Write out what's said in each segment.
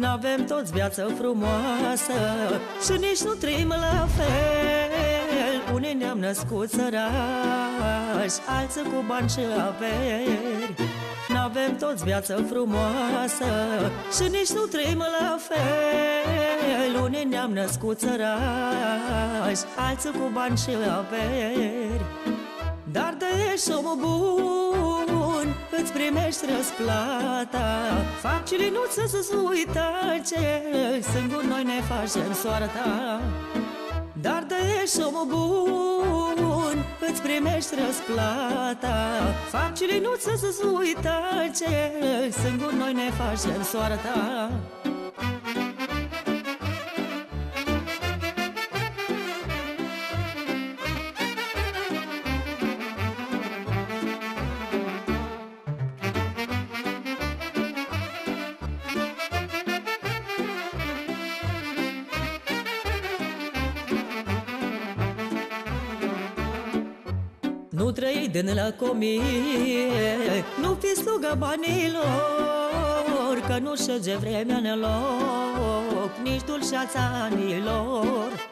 N-avem toți viață frumoasă Și nici nu trăim la fel. Unii ne-am născut sărași Alții cu bani și averi. N-avem toți viață frumoasă Și nici nu trăim la fel. Unii ne-am născut sărași Alții cu bani și averi. Dar de ești omul bun Îți primești răsplata Fac cilinuță să-ți uită Ce singur noi ne facem soarta. Dar de ești omul bun Îți primești răsplata. Fac cilinuță să-ți uită Ce singur noi ne facem soarta Nu trăi din lăcomie Nu fi slugă banilor Că nu șege vremea în loc Nici dulceața anilor.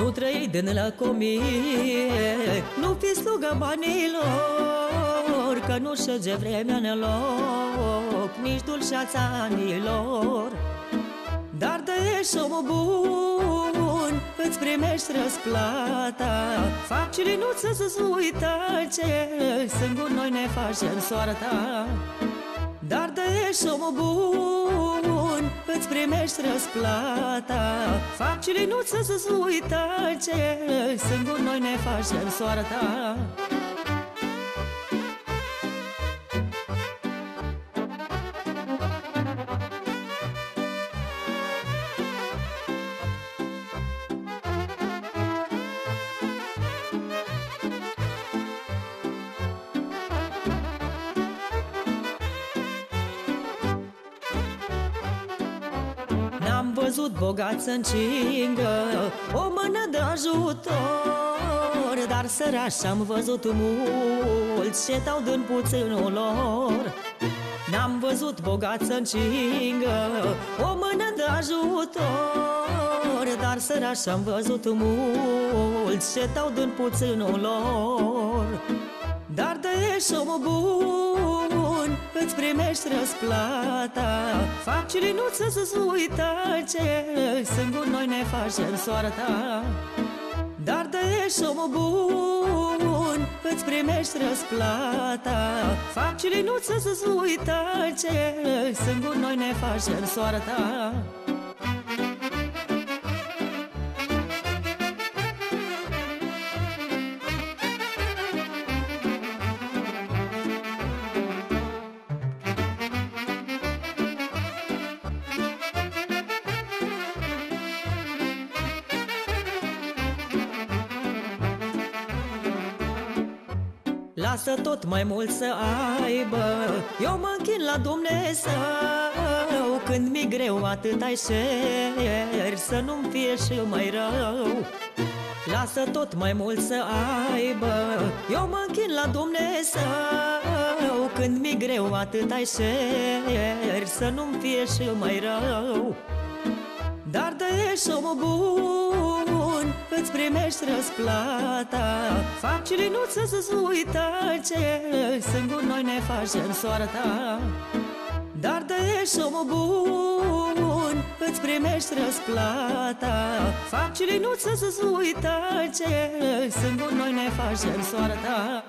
Nu trăi din lăcomie Nu fi slugă banilor Că nu șege vremea în loc Nici dulceața anilor Dar de ești omul bun Îți primești răsplata. Fac cilinuță să-ți uită Ce singur noi ne facem soarta. Dar de ești omul bun Îți primești răsplata. Fac cilinuță să-ți uită Ce singur noi ne facem soarta văzut bogat să încingă O mână de ajutor. Dar sărași am văzut mulți Ce dau din puținul lor. N-am văzut bogat să încingă O mână de ajutor. Dar sărași am văzut mulți Ce dau din puținul lor. Dar de ești omul bun Îți primești răsplata. Fac cilinuță să-ți uită Ce singur noi ne facem soarta. Dar de ești omul bun Îți primești răsplata. Fac cilinuță să-ți uită Ce singur noi ne facem soarta Lasă tot mai mult să aibă. Eu mă închin la Dumnezeu Când mi greu atât ai șeri Să nu-mi fie și mai rău. Lasă tot mai mult să aibă. Eu mă închin la Dumnezeu Când mi greu atât ai șeri Să nu-mi fie și mai rău Dar de ești omul bun Îți primești răsplata. Fac cilinuță să-ți uită Ce singur noi ne facem soarta. Dar de ești omul bun Îți primești răsplata. Fac cilinuță să-ți uită Ce singur noi ne facem soarta